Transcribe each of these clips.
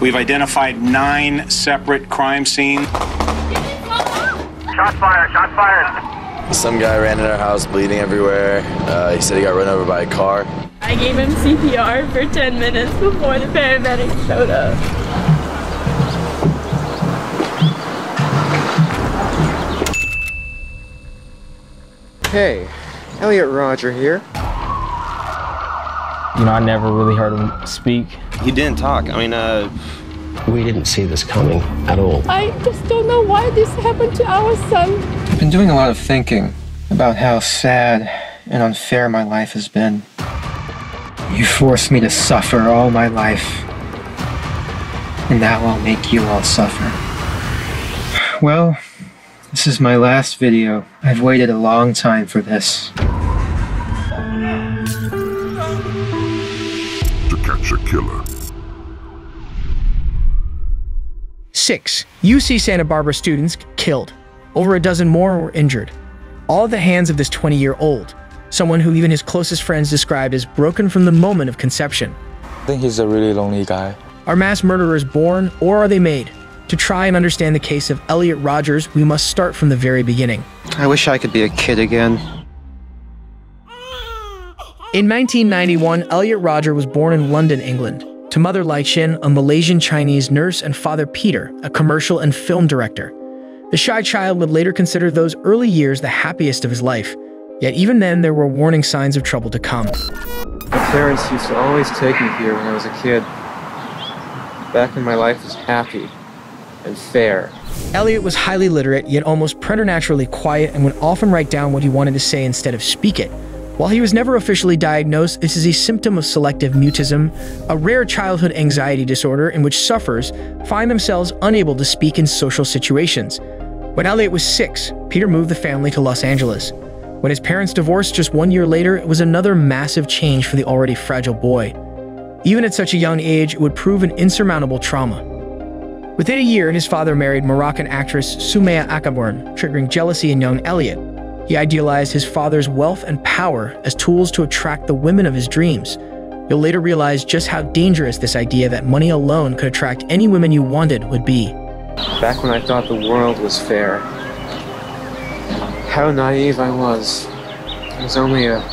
We've identified nine separate crime scenes. Shots fired, shots fired. Some guy ran in our house bleeding everywhere. Uh, he said he got run over by a car. I gave him CPR for 10 minutes before the paramedics showed up. Hey, Elliot Rodger here. You know, I never really heard him speak. He didn't talk. I mean, uh, we didn't see this coming at all. I just don't know why this happened to our son. I've been doing a lot of thinking about how sad and unfair my life has been. You forced me to suffer all my life, and now I'll make you all suffer. Well, this is my last video. I've waited a long time for this. Catch a killer. 6. UC Santa Barbara students killed. Over a dozen more were injured. All at the hands of this 20-year-old, someone who even his closest friends described as broken from the moment of conception. I think he's a really lonely guy. Are mass murderers born or are they made? To try and understand the case of Elliot Rodgers, we must start from the very beginning. I wish I could be a kid again. In 1991, Elliot Rodger was born in London, England, to mother Lai Xin, a Malaysian Chinese nurse, and father Peter, a commercial and film director. The shy child would later consider those early years the happiest of his life, yet even then there were warning signs of trouble to come. My parents used to always take me here when I was a kid. Back when my life was happy and fair. Elliot was highly literate, yet almost preternaturally quiet and would often write down what he wanted to say instead of speak it. While he was never officially diagnosed, this is a symptom of selective mutism, a rare childhood anxiety disorder in which sufferers find themselves unable to speak in social situations. When Elliot was six, Peter moved the family to Los Angeles. When his parents divorced just one year later, it was another massive change for the already fragile boy. Even at such a young age, it would prove an insurmountable trauma. Within a year, his father married Moroccan actress Sumaya Akaaboune, triggering jealousy in young Elliot. He idealized his father's wealth and power as tools to attract the women of his dreams. You'll later realize just how dangerous this idea that money alone could attract any women you wanted would be. Back when I thought the world was fair, how naive I was. I was only a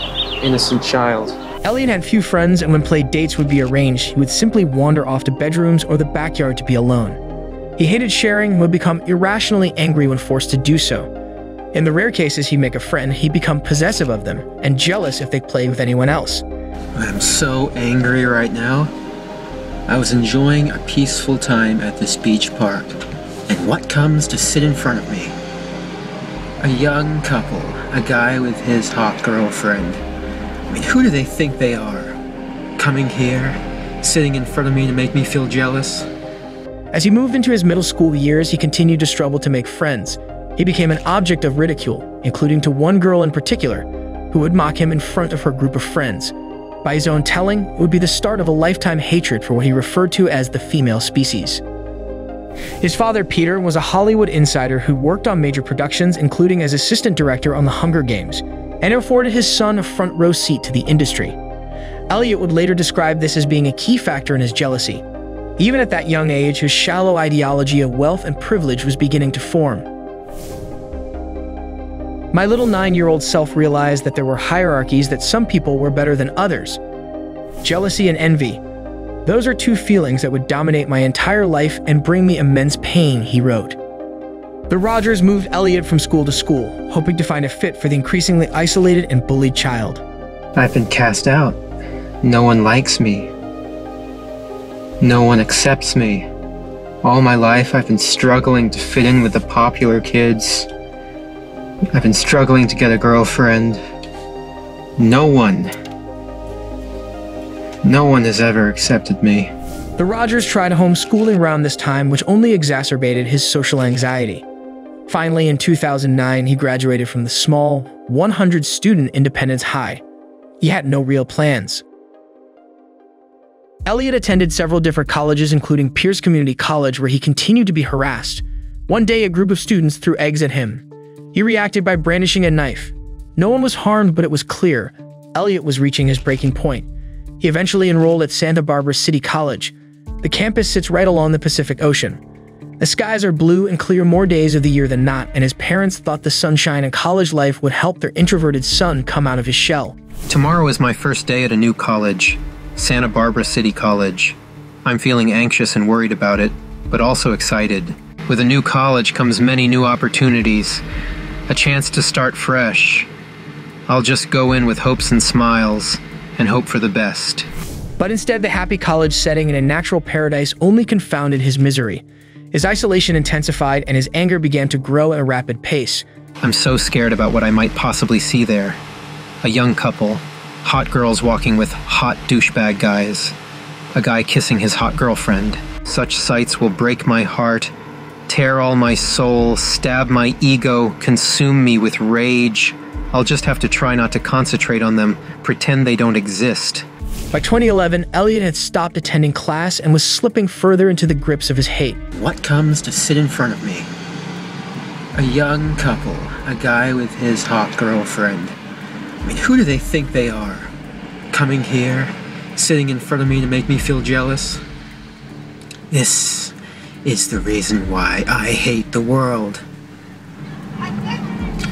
innocent child. Elliot had few friends, and when play dates would be arranged, he would simply wander off to bedrooms or the backyard to be alone. He hated sharing and would become irrationally angry when forced to do so. In the rare cases he'd make a friend, he'd become possessive of them and jealous if they play with anyone else. I'm so angry right now. I was enjoying a peaceful time at this beach park, and what comes to sit in front of me? A young couple, a guy with his hot girlfriend. I mean, who do they think they are? Coming here, sitting in front of me to make me feel jealous? As he moved into his middle school years, he continued to struggle to make friends. He became an object of ridicule, including to one girl in particular, who would mock him in front of her group of friends. By his own telling, it would be the start of a lifetime hatred for what he referred to as the female species. His father, Peter, was a Hollywood insider who worked on major productions, including as assistant director on The Hunger Games, and afforded his son a front row seat to the industry. Elliot would later describe this as being a key factor in his jealousy. Even at that young age, his shallow ideology of wealth and privilege was beginning to form. My little nine-year-old self realized that there were hierarchies that some people were better than others. Jealousy and envy. Those are two feelings that would dominate my entire life and bring me immense pain, he wrote. The Rodgers moved Elliot from school to school, hoping to find a fit for the increasingly isolated and bullied child. I've been cast out. No one likes me. No one accepts me. All my life I've been struggling to fit in with the popular kids. I've been struggling to get a girlfriend. No one. No one has ever accepted me. The Rodgers tried homeschooling around this time, which only exacerbated his social anxiety. Finally, in 2009, he graduated from the small, 100 student Independence High. He had no real plans. Elliot attended several different colleges, including Pierce Community College, where he continued to be harassed. One day, a group of students threw eggs at him. He reacted by brandishing a knife. No one was harmed, but it was clear Elliot was reaching his breaking point. He eventually enrolled at Santa Barbara City College. The campus sits right along the Pacific Ocean. The skies are blue and clear more days of the year than not, and his parents thought the sunshine and college life would help their introverted son come out of his shell. Tomorrow is my first day at a new college, Santa Barbara City College. I'm feeling anxious and worried about it, but also excited. With a new college comes many new opportunities, a chance to start fresh. I'll just go in with hopes and smiles and hope for the best. But instead, the happy college setting in a natural paradise only confounded his misery. His isolation intensified and his anger began to grow at a rapid pace. I'm so scared about what I might possibly see there. A young couple, hot girls walking with hot douchebag guys, a guy kissing his hot girlfriend. Such sights will break my heart, tear all my soul, stab my ego, consume me with rage. I'll just have to try not to concentrate on them, pretend they don't exist. By 2011, Elliot had stopped attending class and was slipping further into the grips of his hate. What comes to sit in front of me? A young couple, a guy with his hot girlfriend. I mean, who do they think they are? Coming here, sitting in front of me to make me feel jealous? This is the reason why I hate the world.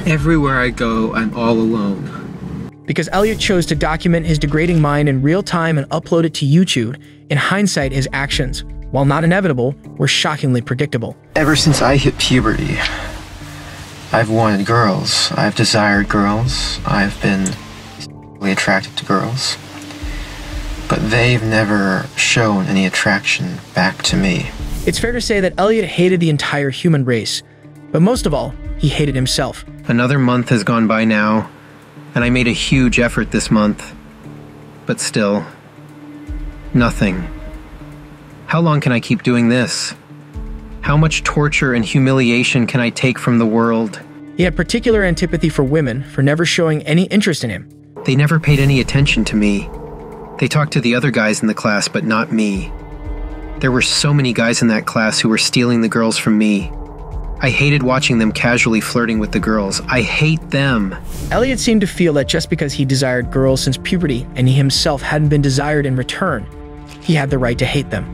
Everywhere I go, I'm all alone. Because Elliot chose to document his degrading mind in real time and upload it to YouTube, in hindsight, his actions, while not inevitable, were shockingly predictable. Ever since I hit puberty, I've wanted girls. I've desired girls. I've been sexually attracted to girls. But they've never shown any attraction back to me. It's fair to say that Elliot hated the entire human race, but most of all, he hated himself. Another month has gone by now, and I made a huge effort this month. But still, nothing. How long can I keep doing this? How much torture and humiliation can I take from the world? He had particular antipathy for women for never showing any interest in him. They never paid any attention to me. They talked to the other guys in the class, but not me. There were so many guys in that class who were stealing the girls from me. I hated watching them casually flirting with the girls. I hate them. Elliot seemed to feel that just because he desired girls since puberty and he himself hadn't been desired in return, he had the right to hate them.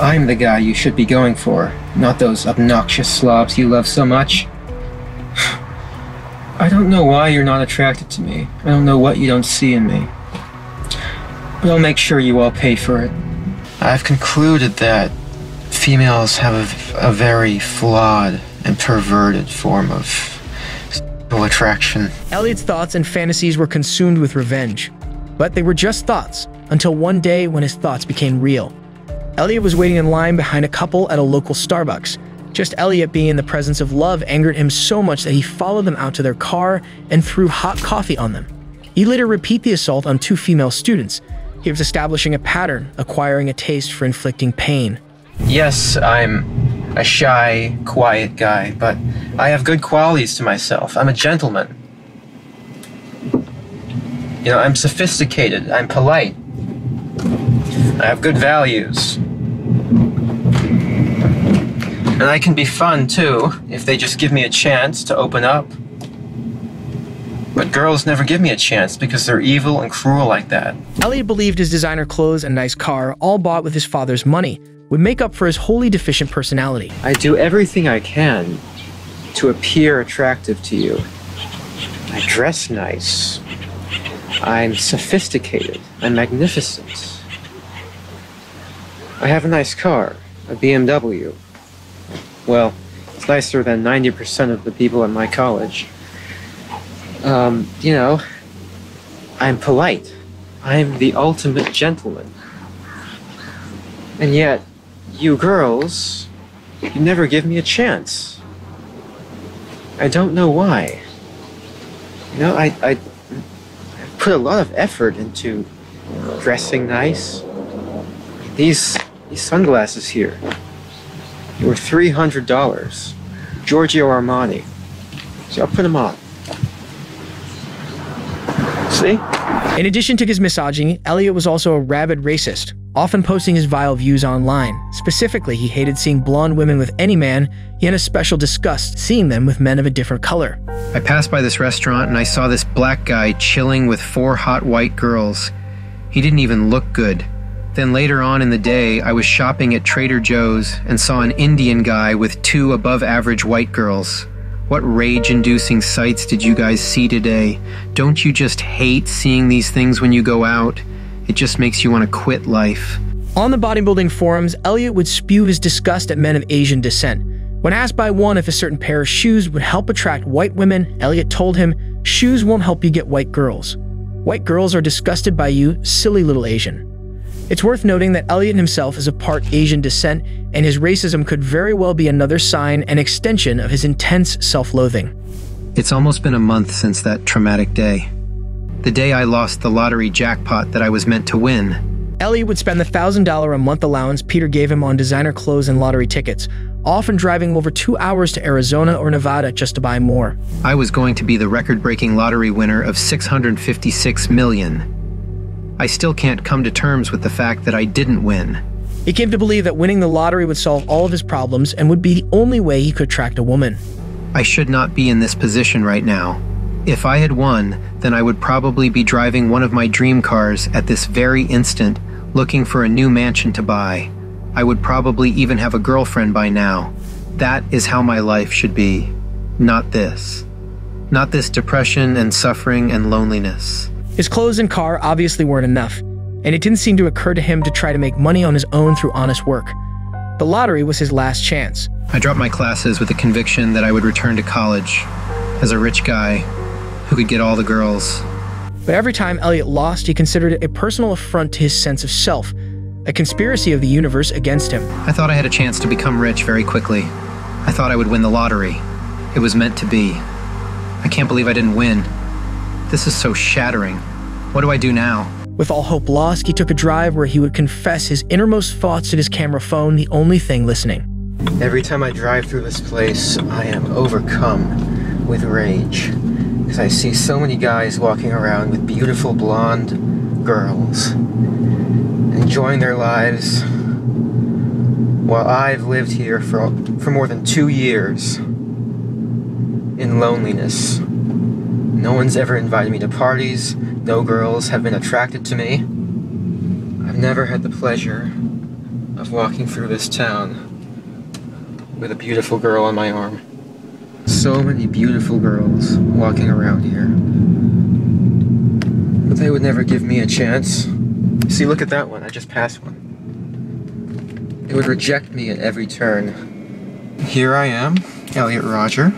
I'm the guy you should be going for, not those obnoxious slobs you love so much. I don't know why you're not attracted to me. I don't know what you don't see in me. But I'll make sure you all pay for it. I've concluded that females have a, a very flawed and perverted form of sexual attraction. Elliot's thoughts and fantasies were consumed with revenge. But they were just thoughts, until one day when his thoughts became real. Elliot was waiting in line behind a couple at a local Starbucks. Just Elliot being in the presence of love angered him so much that he followed them out to their car and threw hot coffee on them. He later repeat the assault on two female students. He was establishing a pattern, acquiring a taste for inflicting pain. Yes, I'm a shy, quiet guy, but I have good qualities to myself. I'm a gentleman. You know, I'm sophisticated, I'm polite. I have good values. And I can be fun too, if they just give me a chance to open up. But girls never give me a chance because they're evil and cruel like that. Elliot believed his designer clothes and nice car, all bought with his father's money, would make up for his wholly deficient personality. I do everything I can to appear attractive to you. I dress nice. I'm sophisticated. I'm magnificent. I have a nice car, a BMW. Well, it's nicer than 90% of the people at my college. Um, you know, I'm polite. I'm the ultimate gentleman. And yet, you girls, you never give me a chance. I don't know why. You know, I, I, I put a lot of effort into dressing nice. These, these sunglasses here were $300. Giorgio Armani. So I'll put them on. See? In addition to his misogyny, Elliot was also a rabid racist, often posting his vile views online. Specifically, he hated seeing blonde women with any man, he had a special disgust seeing them with men of a different color. I passed by this restaurant and I saw this black guy chilling with four hot white girls. He didn't even look good. Then later on in the day, I was shopping at Trader Joe's and saw an Indian guy with two above average white girls. What rage inducing sights did you guys see today? Don't you just hate seeing these things when you go out? It just makes you want to quit life. On the bodybuilding forums, Elliot would spew his disgust at men of Asian descent. When asked by one if a certain pair of shoes would help attract white women, Elliot told him, Shoes won't help you get white girls. White girls are disgusted by you, silly little Asian. It's worth noting that Elliot himself is of part Asian descent, and his racism could very well be another sign and extension of his intense self loathing. It's almost been a month since that traumatic day. The day I lost the lottery jackpot that I was meant to win. Elliot would spend the $1,000 a month allowance Peter gave him on designer clothes and lottery tickets, often driving over two hours to Arizona or Nevada just to buy more. I was going to be the record breaking lottery winner of 656 million. I still can't come to terms with the fact that I didn't win. He came to believe that winning the lottery would solve all of his problems and would be the only way he could attract a woman. I should not be in this position right now. If I had won, then I would probably be driving one of my dream cars at this very instant, looking for a new mansion to buy. I would probably even have a girlfriend by now. That is how my life should be. Not this. Not this depression and suffering and loneliness. His clothes and car obviously weren't enough, and it didn't seem to occur to him to try to make money on his own through honest work. The lottery was his last chance. I dropped my classes with the conviction that I would return to college as a rich guy who could get all the girls. But every time Elliot lost, he considered it a personal affront to his sense of self, a conspiracy of the universe against him. I thought I had a chance to become rich very quickly. I thought I would win the lottery. It was meant to be. I can't believe I didn't win. This is so shattering. What do I do now? With all hope lost, he took a drive where he would confess his innermost thoughts to his camera phone, the only thing listening. Every time I drive through this place, I am overcome with rage. Because I see so many guys walking around with beautiful blonde girls, enjoying their lives, while I've lived here for, for more than two years in loneliness. No one's ever invited me to parties. No girls have been attracted to me. I've never had the pleasure of walking through this town with a beautiful girl on my arm. So many beautiful girls walking around here. But they would never give me a chance. See, look at that one. I just passed one. They would reject me at every turn. Here I am, Elliot Rodger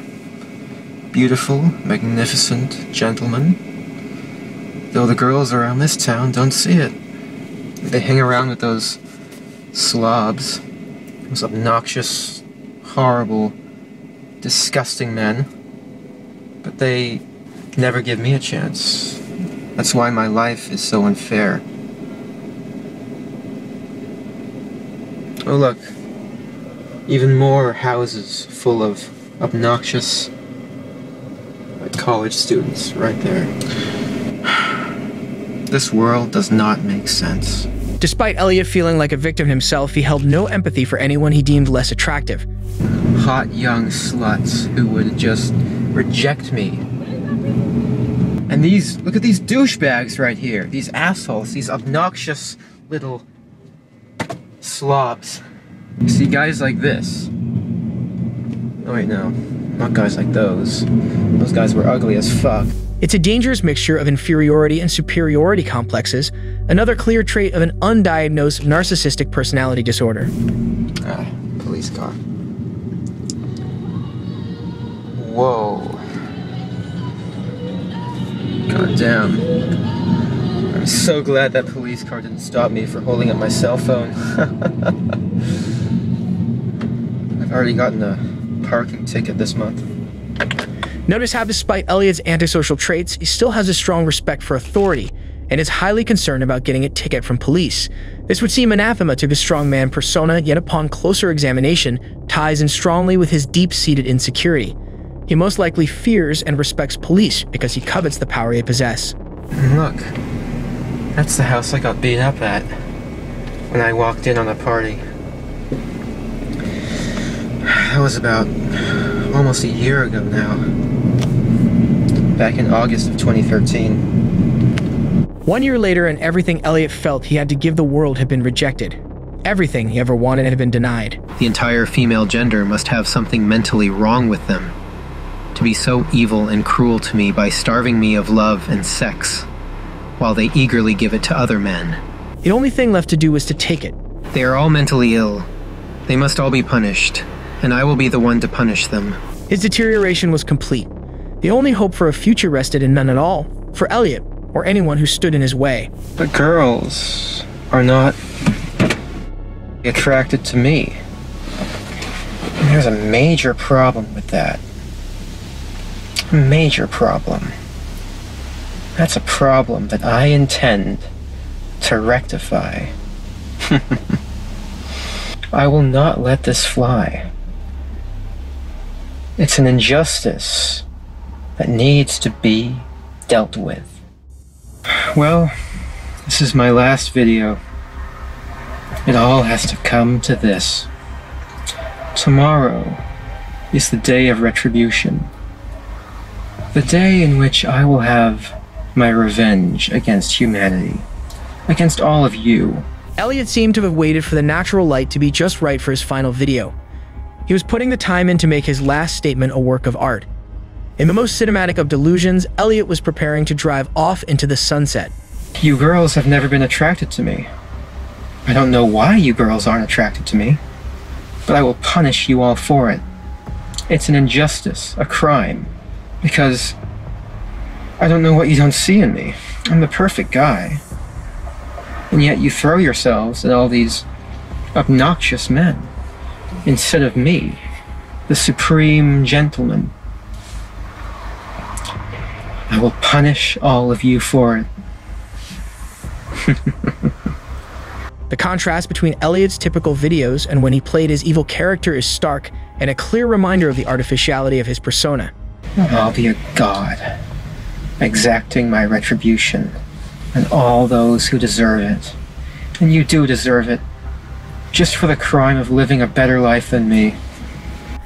beautiful, magnificent gentleman. Though the girls around this town don't see it. They hang around with those slobs, those obnoxious, horrible, disgusting men. But they never give me a chance. That's why my life is so unfair. Oh, look. Even more houses full of obnoxious, college students right there. This world does not make sense. Despite Elliot feeling like a victim himself, he held no empathy for anyone he deemed less attractive. Hot young sluts who would just reject me. And these, look at these douchebags right here. These assholes, these obnoxious little slobs. You see guys like this. Oh wait, no. Not guys like those. Those guys were ugly as fuck. It's a dangerous mixture of inferiority and superiority complexes, another clear trait of an undiagnosed narcissistic personality disorder. Ah, police car. Whoa. God damn. I'm so glad that police car didn't stop me for holding up my cell phone. I've already gotten a parking ticket this month. Notice how, despite Elliot's antisocial traits, he still has a strong respect for authority and is highly concerned about getting a ticket from police. This would seem anathema to the strongman persona, yet upon closer examination, ties in strongly with his deep-seated insecurity. He most likely fears and respects police because he covets the power they possess. Look, that's the house I got beat up at when I walked in on a party. That was about almost a year ago now. Back in August of 2013. One year later, and everything Elliot felt he had to give the world had been rejected. Everything he ever wanted had been denied. The entire female gender must have something mentally wrong with them. To be so evil and cruel to me by starving me of love and sex, while they eagerly give it to other men. The only thing left to do was to take it. They are all mentally ill. They must all be punished, and I will be the one to punish them. His deterioration was complete. The only hope for a future rested in none at all, for Elliot, or anyone who stood in his way. But girls are not attracted to me. And there's a major problem with that. A major problem. That's a problem that I intend to rectify. I will not let this fly. It's an injustice that needs to be dealt with. Well, this is my last video. It all has to come to this. Tomorrow is the day of retribution. The day in which I will have my revenge against humanity. Against all of you. Elliot seemed to have waited for the natural light to be just right for his final video. He was putting the time in to make his last statement a work of art. In the most cinematic of delusions, Elliot was preparing to drive off into the sunset. You girls have never been attracted to me. I don't know why you girls aren't attracted to me, but I will punish you all for it. It's an injustice, a crime, because I don't know what you don't see in me. I'm the perfect guy. And yet you throw yourselves at all these obnoxious men instead of me, the supreme gentleman. I will punish all of you for it. The contrast between Elliot's typical videos and when he played his evil character is stark and a clear reminder of the artificiality of his persona. I'll be a god, exacting my retribution and all those who deserve it. And you do deserve it, just for the crime of living a better life than me.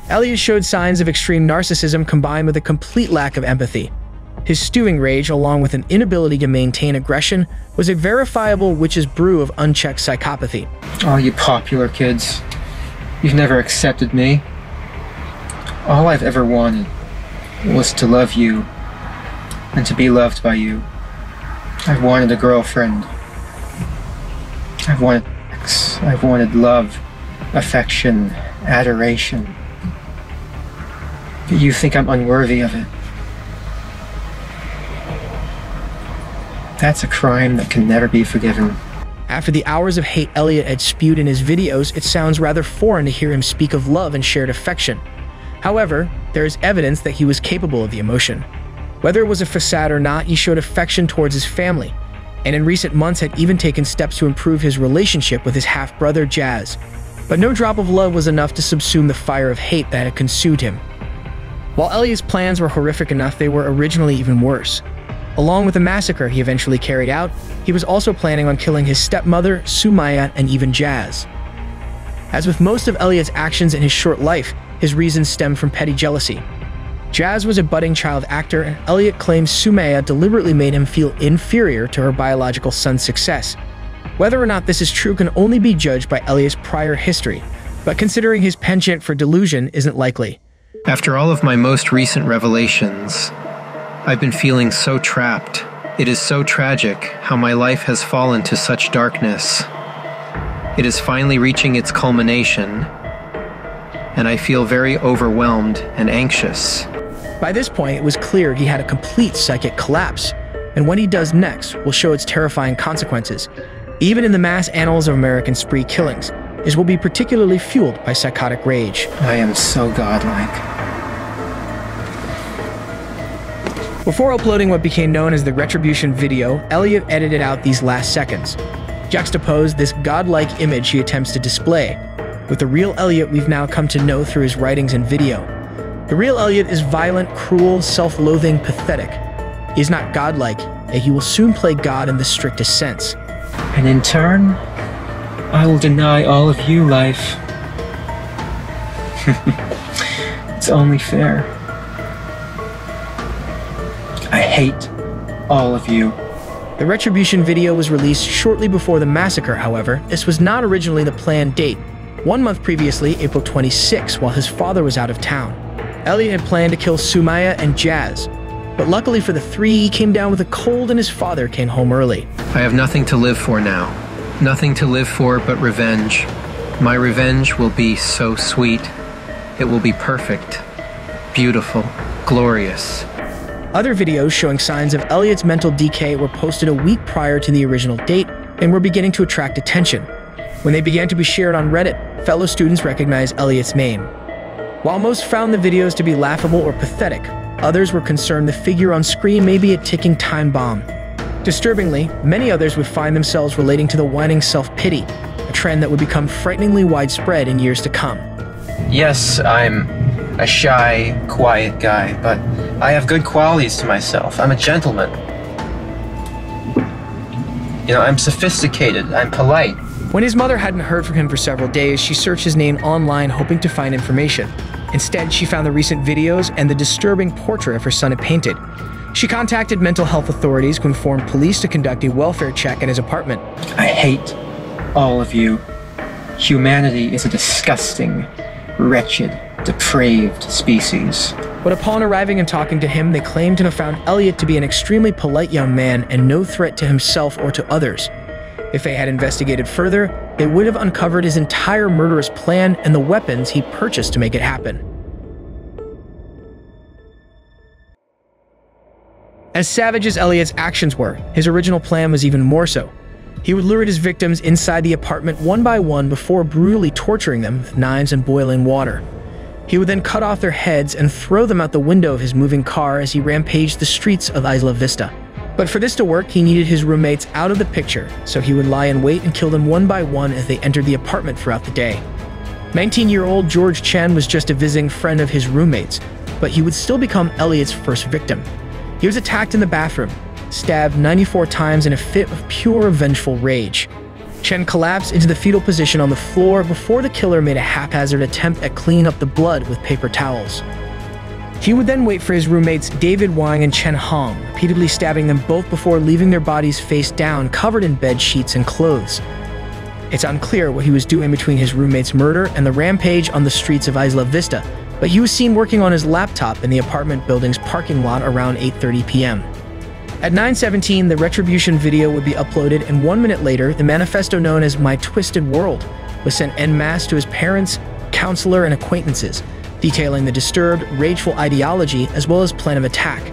Elliot showed signs of extreme narcissism combined with a complete lack of empathy. His stewing rage, along with an inability to maintain aggression, was a verifiable witch's brew of unchecked psychopathy. All you popular kids, you've never accepted me. All I've ever wanted was to love you and to be loved by you. I've wanted a girlfriend. I've wanted. I've wanted love, affection, adoration. But you think I'm unworthy of it. That's a crime that can never be forgiven. After the hours of hate Elliot had spewed in his videos, it sounds rather foreign to hear him speak of love and shared affection. However, there is evidence that he was capable of the emotion. Whether it was a facade or not, he showed affection towards his family, and in recent months had even taken steps to improve his relationship with his half brother Jazz. But no drop of love was enough to subsume the fire of hate that had consumed him. While Elliot's plans were horrific enough, they were originally even worse. Along with the massacre he eventually carried out, he was also planning on killing his stepmother, Sumaya, and even Jazz. As with most of Elliot's actions in his short life, his reasons stem from petty jealousy. Jazz was a budding child actor, and Elliot claims Sumaya deliberately made him feel inferior to her biological son's success. Whether or not this is true can only be judged by Elliot's prior history, but considering his penchant for delusion isn't likely. After all of my most recent revelations, I've been feeling so trapped. It is so tragic how my life has fallen to such darkness. It is finally reaching its culmination, and I feel very overwhelmed and anxious. By this point, it was clear he had a complete psychic collapse, and what he does next will show its terrifying consequences. Even in the mass annals of American spree killings, his will be particularly fueled by psychotic rage. I am so godlike. Before uploading what became known as the Retribution video, Elliot edited out these last seconds. Juxtaposed this godlike image he attempts to display with the real Elliot we've now come to know through his writings and video. The real Elliot is violent, cruel, self loathing, pathetic. He is not godlike, yet he will soon play God in the strictest sense. And in turn, I will deny all of you life. it's only fair. I hate all of you. The retribution video was released shortly before the massacre, however. This was not originally the planned date. One month previously, April 26, while his father was out of town. Elliot had planned to kill Sumaya and Jazz, but luckily for the three, he came down with a cold and his father came home early. I have nothing to live for now. Nothing to live for but revenge. My revenge will be so sweet. It will be perfect, beautiful, glorious. Other videos showing signs of Elliot's mental decay were posted a week prior to the original date and were beginning to attract attention. When they began to be shared on Reddit, fellow students recognized Elliot's name. While most found the videos to be laughable or pathetic, others were concerned the figure on screen may be a ticking time bomb. Disturbingly, many others would find themselves relating to the whining self pity, a trend that would become frighteningly widespread in years to come. Yes, I'm a shy, quiet guy, but I have good qualities to myself. I'm a gentleman. You know, I'm sophisticated, I'm polite. When his mother hadn't heard from him for several days, she searched his name online hoping to find information. Instead, she found the recent videos and the disturbing portrait of her son had painted. She contacted mental health authorities who informed police to conduct a welfare check in his apartment. I hate all of you. Humanity is a disgusting, wretched, depraved species. But upon arriving and talking to him, they claimed to have found Elliot to be an extremely polite young man and no threat to himself or to others. If they had investigated further, they would have uncovered his entire murderous plan and the weapons he purchased to make it happen. As savage as Elliot's actions were, his original plan was even more so. He would lure his victims inside the apartment one by one before brutally torturing them with knives and boiling water. He would then cut off their heads and throw them out the window of his moving car as he rampaged the streets of Isla Vista. But for this to work, he needed his roommates out of the picture, so he would lie in wait and kill them one by one as they entered the apartment throughout the day. 19 year old George Chen was just a visiting friend of his roommates, but he would still become Elliot's first victim. He was attacked in the bathroom, stabbed 94 times in a fit of pure vengeful rage. Chen collapsed into the fetal position on the floor before the killer made a haphazard attempt at cleaning up the blood with paper towels. He would then wait for his roommates David Wang and Chen Hong, repeatedly stabbing them both before leaving their bodies face down, covered in bed sheets and clothes. It's unclear what he was doing between his roommate's murder and the rampage on the streets of Isla Vista, but he was seen working on his laptop in the apartment building's parking lot around 8:30 p.m. At 9:17, the retribution video would be uploaded, and one minute later, the manifesto known as "My Twisted World" was sent en masse to his parents, counselor, and acquaintances, detailing the disturbed, rageful ideology as well as plan of attack.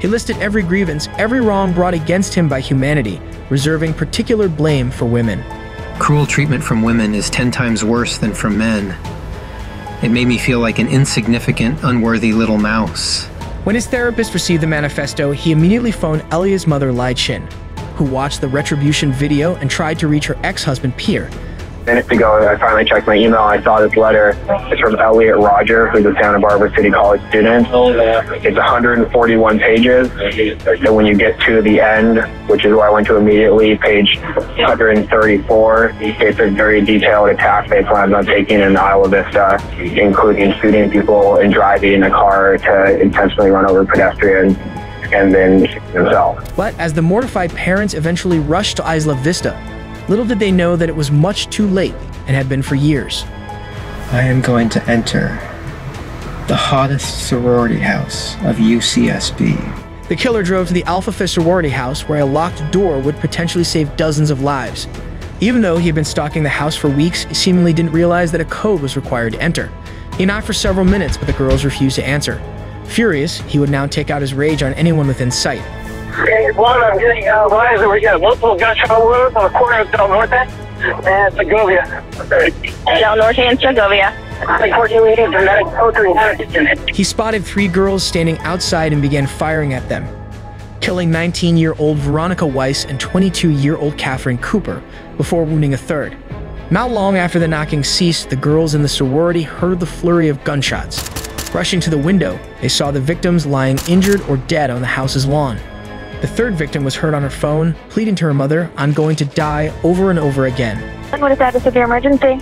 He listed every grievance, every wrong brought against him by humanity, reserving particular blame for women. Cruel treatment from women is ten times worse than from men. It made me feel like an insignificant, unworthy little mouse. When his therapist received the manifesto, he immediately phoned Elia's mother, Lai Chin, who watched the retribution video and tried to reach her ex husband, Pierre, Minutes ago, I finally checked my email. I saw this letter. It's from Elliot Rodger, who's a Santa Barbara City College student. It's 141 pages. So when you get to the end, which is where I went to immediately, page 134, it's a very detailed attack they plan on taking in Isla Vista, uh, including shooting people and driving a car to intentionally run over pedestrians and then himself. But as the mortified parents eventually rushed to Isla Vista, little did they know that it was much too late and had been for years. I am going to enter the hottest sorority house of UCSB. The killer drove to the Alpha Phi sorority house where a locked door would potentially save dozens of lives. Even though he had been stalking the house for weeks, he seemingly didn't realize that a code was required to enter. He knocked for several minutes, but the girls refused to answer. Furious, he would now take out his rage on anyone within sight. Hey, one, I'm getting uh, wise that we got multiple gunshot wounds on the corner of Del Norte and Segovia. Del Norte and Segovia. Unfortunately, genetic poaching. He spotted three girls standing outside and began firing at them, killing 19 year old Veronica Weiss and 22 year old Catherine Cooper before wounding a third. Not long after the knocking ceased, the girls in the sorority heard the flurry of gunshots. Rushing to the window, they saw the victims lying injured or dead on the house's lawn. The third victim was heard on her phone, pleading to her mother, I'm going to die over and over again. What is the status of your emergency?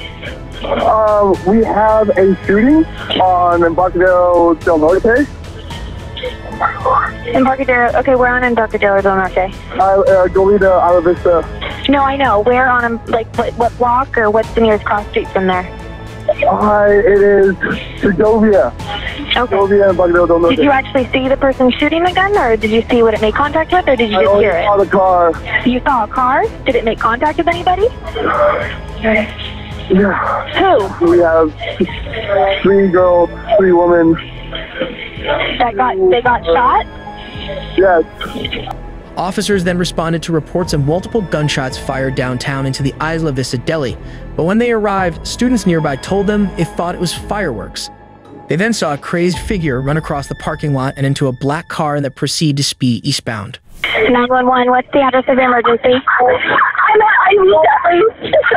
Uh, we have a shooting on Embarcadero Del Norte. Embarcadero. Okay, we're on Embarcadero Del Norte. Uh, uh, Goleta, Isla Vista. No, I know. Where on um, like what what block or what's the nearest cross street from there? Hi, it is Segovia. Segovia, Embarcadero Del Norte. Did you actually see the person shooting the gun, or did you see what it made contact with, or did you I just hear it? saw the car. You saw a car. Did it make contact with anybody? Yeah. Who? We have three girls, three women. That got they got shot. Yes. Officers then responded to reports of multiple gunshots fired downtown into the Isla Vista Deli, but when they arrived, students nearby told them they thought it was fireworks. They then saw a crazed figure run across the parking lot and into a black car that proceeded to speed eastbound. 911. What's the address of the emergency? At IV Deli.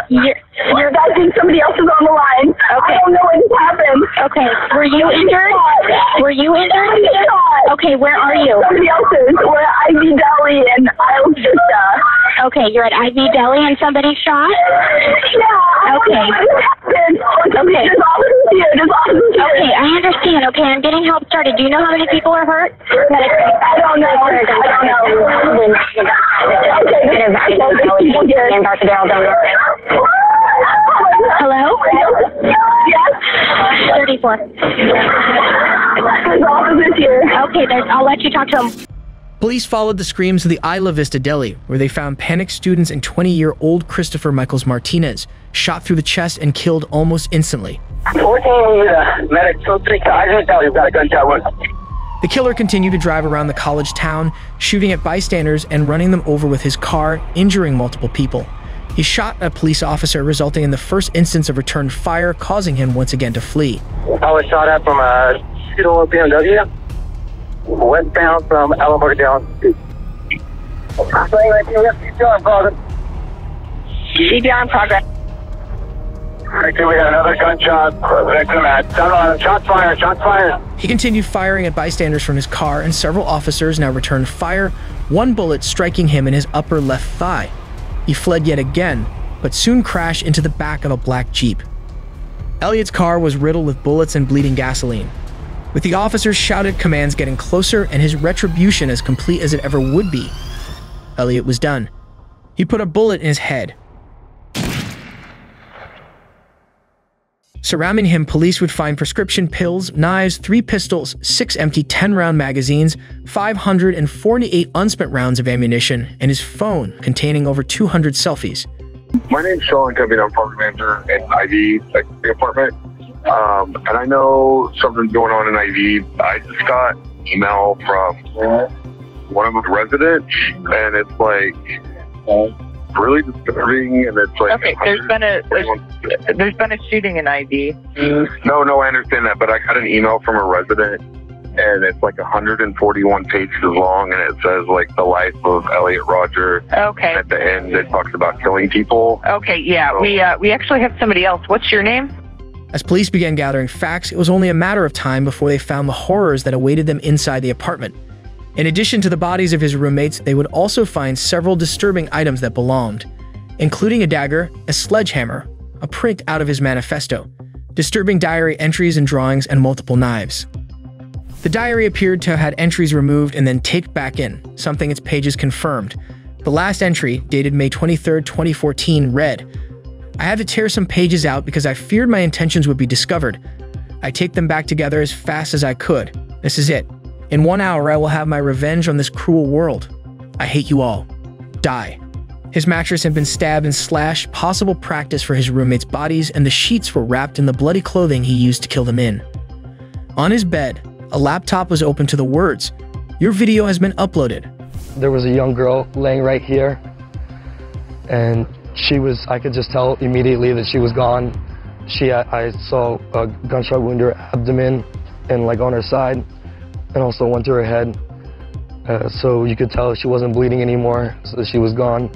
You're, you're guys think somebody else is on the line. Okay. I don't know what happened. Okay. Were you injured? Were you injured? Okay. Where are you? Somebody else's. We're at IV Deli in Isla Vista. Okay. You're at IV Deli and somebody shot. Yeah. Okay. Okay. There's officers here. There's officers here. Okay. I understand. Okay. I'm getting help started. Do you know how many people are hurt? I don't know. I don't know. Hello? Yes? 34. There's officers here. Okay, there's, I'll let you talk to him. Police followed the screams to the Isla Vista Deli, where they found panicked students and 20 year old Christopher Michaels Martinez, shot through the chest and killed almost instantly. 14 medic, so three guys in the killer continued to drive around the college town, shooting at bystanders and running them over with his car, injuring multiple people. He shot a police officer, resulting in the first instance of returned fire, causing him once again to flee. I was shot at from a BMW, westbound from Alabama down. CPR in progress. Victor, we got another gunshot. Victim at shots fired, shots fired. He continued firing at bystanders from his car, and several officers now returned fire, one bullet striking him in his upper left thigh. He fled yet again, but soon crashed into the back of a black Jeep. Elliot's car was riddled with bullets and bleeding gasoline. With the officers' shouted commands getting closer and his retribution as complete as it ever would be, Elliot was done. He put a bullet in his head. Surrounding him, police would find prescription pills, knives, three pistols, six empty 10 round magazines, 548 unspent rounds of ammunition, and his phone containing over 200 selfies. My name's Sean. I'm property manager in IV, like the apartment. Um, and I know something's going on in IV. I just got email from one of the residents, and it's like really disturbing. And it's like Okay, there's been a, a there's been a shooting in IV. no, no, I understand that, but I got an email from a resident, and it's like 141 pages long, and it says like the life of Elliot Rodger. Okay. And at the end, it talks about killing people. Okay, yeah, we uh, we actually have somebody else. What's your name? As police began gathering facts, it was only a matter of time before they found the horrors that awaited them inside the apartment. In addition to the bodies of his roommates, they would also find several disturbing items that belonged, including a dagger, a sledgehammer, a print out of his manifesto, disturbing diary entries and drawings, and multiple knives. The diary appeared to have had entries removed and then taped back in, something its pages confirmed. The last entry, dated May 23, 2014, read, I had to tear some pages out because I feared my intentions would be discovered. I take them back together as fast as I could. This is it. In one hour, I will have my revenge on this cruel world. I hate you all. Die. His mattress had been stabbed and slashed, possible practice for his roommates' bodies, and the sheets were wrapped in the bloody clothing he used to kill them in. On his bed, a laptop was open to the words, Your video has been uploaded. There was a young girl laying right here, and she was, I could just tell immediately that she was gone. She, I saw a gunshot wound to her abdomen and like on her side, and also one to her head. Uh, so you could tell she wasn't bleeding anymore, so she was gone.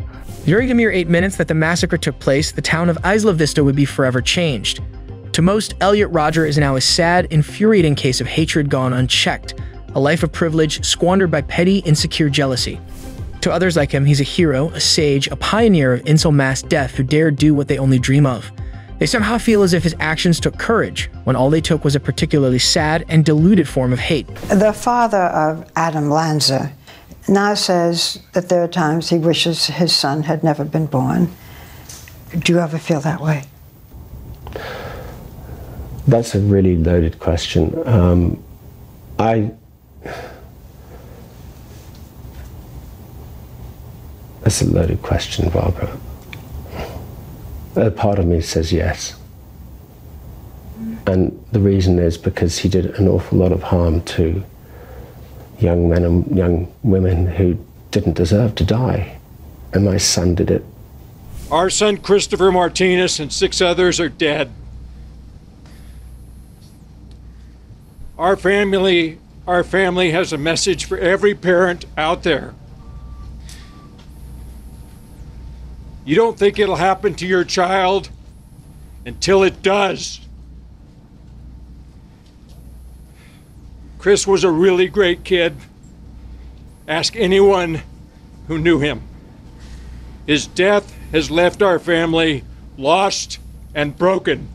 During the mere eight minutes that the massacre took place, the town of Isla Vista would be forever changed. To most, Elliot Rodger is now a sad, infuriating case of hatred gone unchecked, a life of privilege squandered by petty, insecure jealousy. To others like him, he's a hero, a sage, a pioneer of incel mass death who dare do what they only dream of. They somehow feel as if his actions took courage when all they took was a particularly sad and diluted form of hate. The father of Adam Lanza now says that there are times he wishes his son had never been born. Do you ever feel that way? That's a really loaded question. Um, I. That's a loaded question, Barbara. A part of me says yes. And the reason is because he did an awful lot of harm to young men and young women who didn't deserve to die. And my son did it. Our son Christopher Martinez and six others are dead. Our family, our family has a message for every parent out there. You don't think it'll happen to your child until it does. Chris was a really great kid. Ask anyone who knew him. His death has left our family lost and broken.